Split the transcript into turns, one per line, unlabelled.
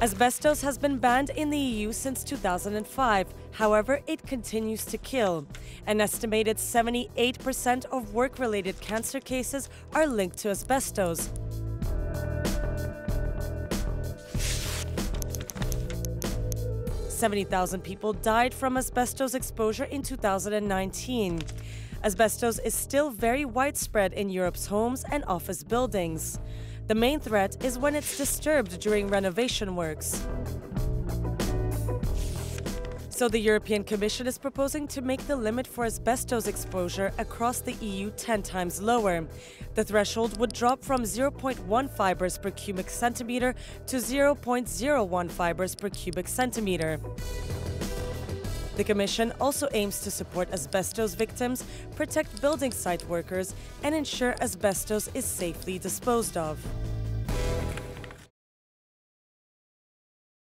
Asbestos has been banned in the EU since 2005. However, it continues to kill. An estimated 78% of work related cancer cases are linked to asbestos. Seventy thousand people died from asbestos exposure in 2019. Asbestos is still very widespread in Europe's homes and office buildings. The main threat is when it's disturbed during renovation works. So the European Commission is proposing to make the limit for asbestos exposure across the EU 10 times lower. The threshold would drop from 0.1 fibers per cubic centimeter to 0.01 fibers per cubic centimeter. The Commission also aims to support asbestos victims, protect building site workers, and ensure asbestos is safely disposed of.